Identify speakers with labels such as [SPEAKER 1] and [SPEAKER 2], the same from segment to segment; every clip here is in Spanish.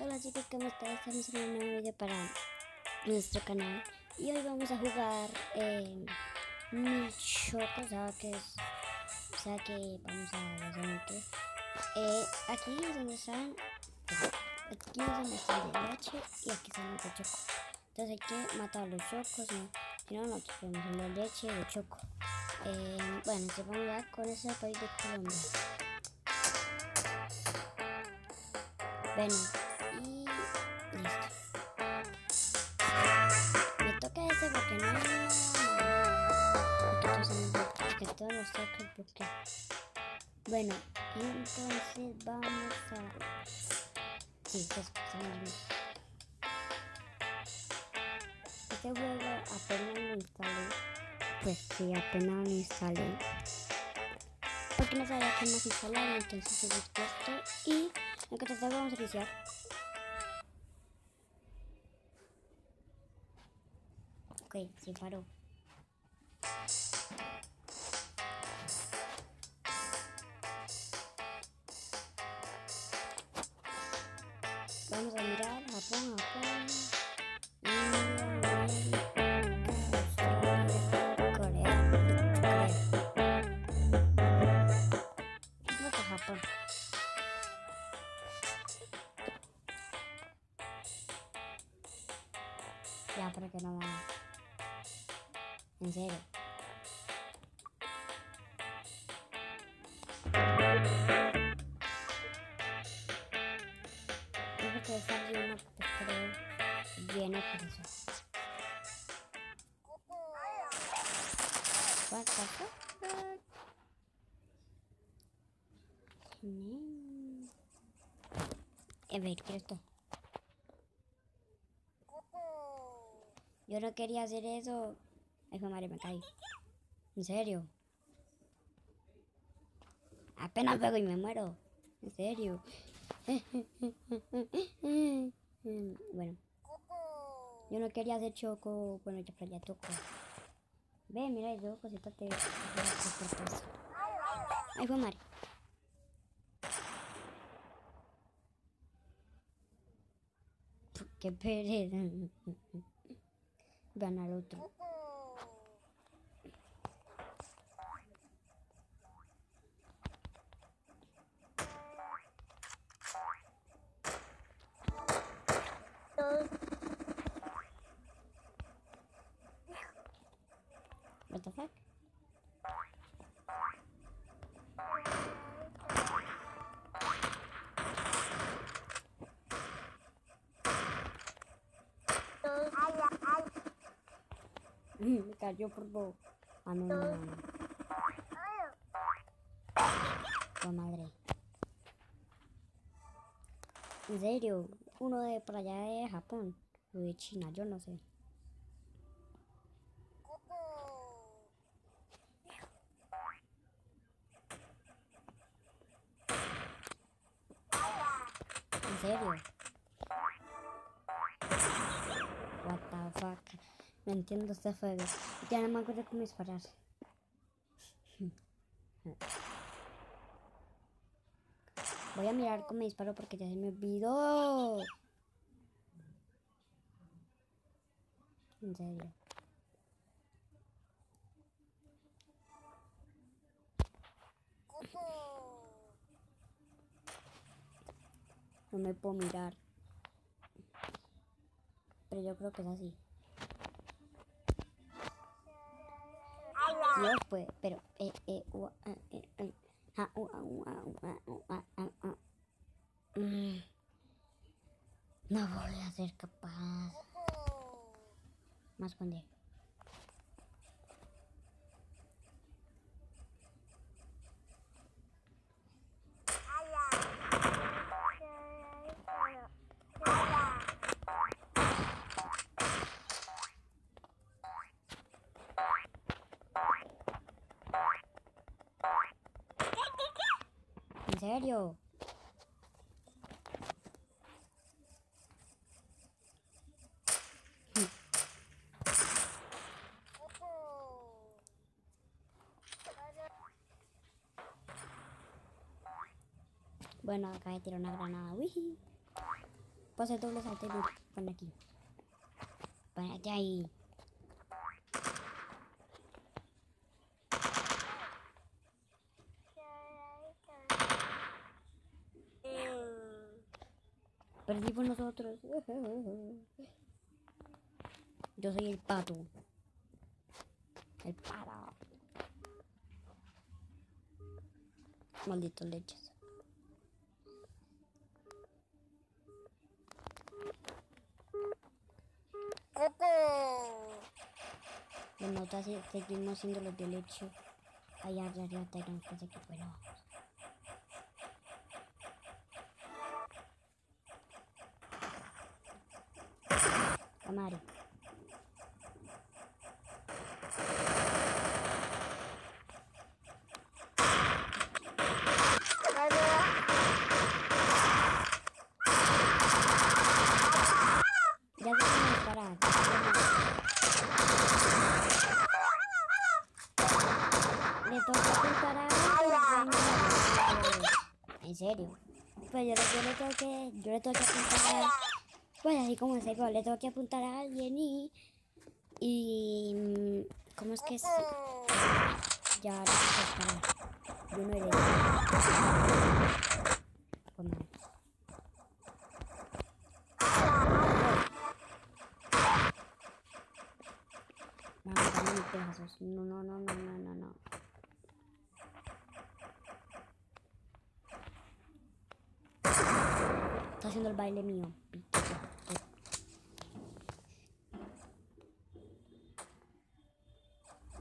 [SPEAKER 1] Hola chicos, ¿cómo están? Estamos en un nuevo video para nuestro canal y hoy vamos a jugar eh, mi choco, o sea que es, que vamos a ver qué. Eh, aquí es donde están, aquí es donde están el leche y aquí están los choco. Entonces hay que matar a los chocos, ¿no? si no nosotros podemos la leche de choco. Eh, bueno, entonces vamos a con ese país de Colombia. Bueno, toca ese porque no porque que bueno, entonces vamos a sí. Este juego apenas lo instalé. Pues sí, apenas lo instalé. Porque no sabía qué más instalar, entonces he busqué esto y en que vamos a iniciar. Se paró. Vamos a mirar Japón, Japón. Ya, para que no va. En serio. Dijo que está lleno, creo. Lleno por eso. Mm. A ver, ¿qué es esto? Yo no quería hacer eso. Ay, madre, me caí. En serio. Apenas pego y me muero. En serio. bueno. Yo no quería hacer choco. Bueno, ya, ya toco. Ve, mira, hay dos cositas de... Ay, fue madre. Qué pereza. Vean al otro. Me cayó por dos. Ah, no, no, no. Madre. En serio, uno de por allá de Japón o de China, yo no sé. En serio. Entiendo este juego. Ya no me acuerdo cómo disparar. Voy a mirar cómo disparo porque ya se me olvidó. En serio. No me puedo mirar. Pero yo creo que es así. Dios puede, pero eh, eh, ua, ua, ua, ua, ua. No voy a ser capaz. Más cuando. Serio? Bueno, acá me tiró una granada. Uy. Puedo hacer doble salto y aquí. Ponete ahí. Perdimos nosotros. Yo soy el pato. El pato. Malditos leches. Bueno, seguimos siendo los de leche. Allá, allá, allá, tenemos que hacer que Amari. Ya disparar. Le toca a alguien. En serio. Pues yo, le- yo le tengo que. Yo le tengo que Pues así como gol, le tengo que apuntar a alguien y. Y. mm, ¿Cómo es que es? Ya, no. Yo no iré. Pues. No, no, no, no, no, no, no. Está haciendo el baile mío.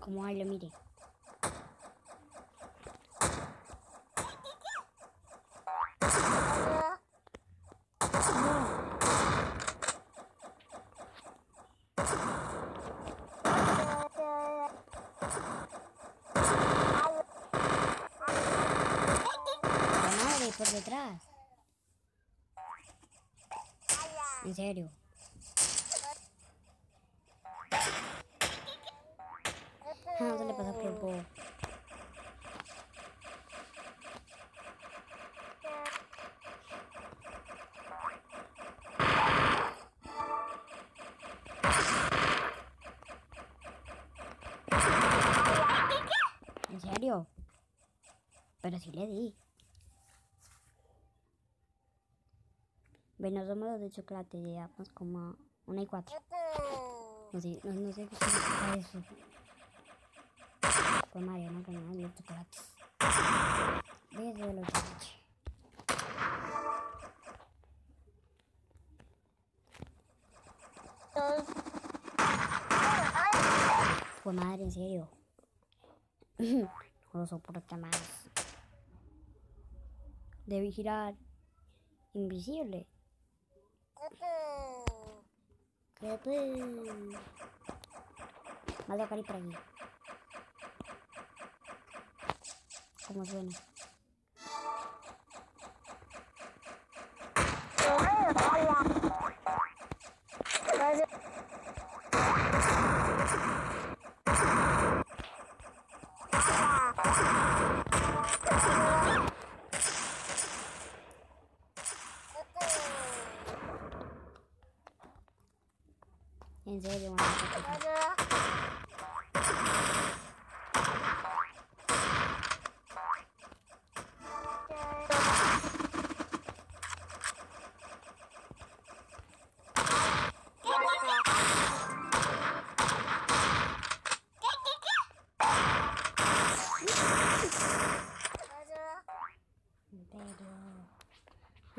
[SPEAKER 1] Como baile, mire. Por detrás. En serio. Ah, no se le pasa por bobo. ¿En serio? Pero sí le di. Bueno, somos los de chocolate, llegamos como una y cuatro. No sé, no, no sé qué significa eso. Con Mario, no con nadie, los chocolates. Desde los leche. Pues madre, en serio. no lo soporta más. Debe girar invisible. Crepe. Va a tocar ir por aquí. ¿Cómo suena? En serio, bueno, ¿qué pasa?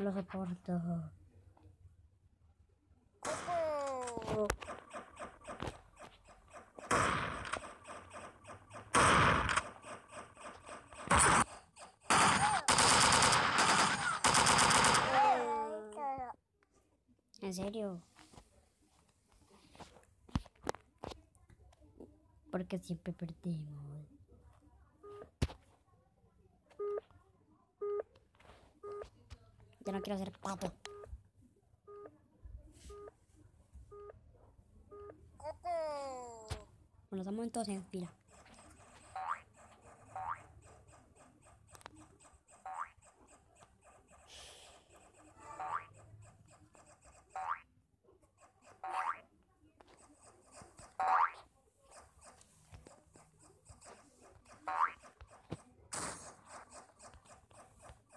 [SPEAKER 1] Lo soporto. En serio. Porque siempre perdemos. Yo no quiero ser pato. Bueno, estamos todos en fila.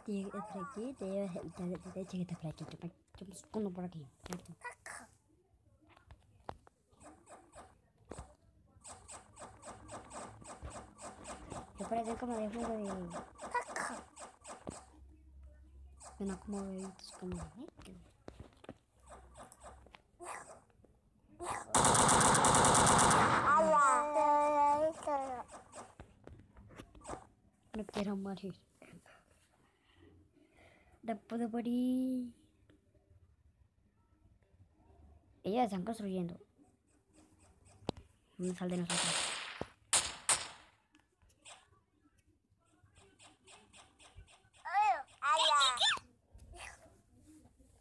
[SPEAKER 1] Llegué por aquí, te llevas el llegué por aquí, yo me escondo por aquí. Yo parece como de juego de... Suena como bebitos como de... No quiero morir. No puedo morir. Ellas están construyendo. No sal de nosotros.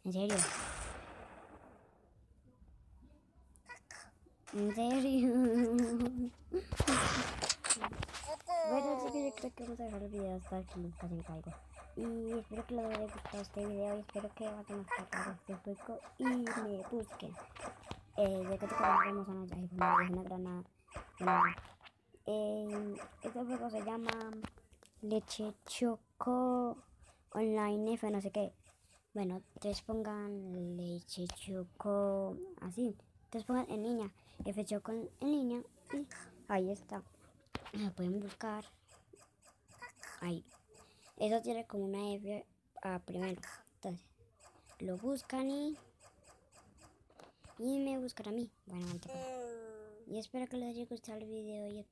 [SPEAKER 1] ¿En serio? ¿En serio? Bueno, así que yo creo que vamos a dejar el video hasta aquí, casi me caigo. Y espero que les haya gustado este video y espero que vayan a sacar este juego y me busquen. Eh, ya que a una, una granada. Eh, este juego se llama Leche Choco Online F, no sé qué. Bueno, ustedes pongan Leche Choco así. Ustedes pongan en línea, F Choco en línea y ahí está. Ah, pueden buscar ahí eso tiene como una F a primero. Entonces lo buscan y y me buscan a mí. Bueno y espero que les haya gustado el video y,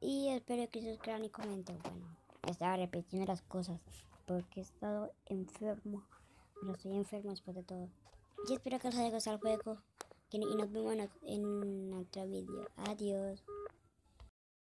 [SPEAKER 1] y espero que suscriban y comenten. Bueno estaba repitiendo las cosas porque he estado enfermo. No estoy enfermo después de todo. Y espero que les haya gustado el juego. Y nos vemos en otro video. Adiós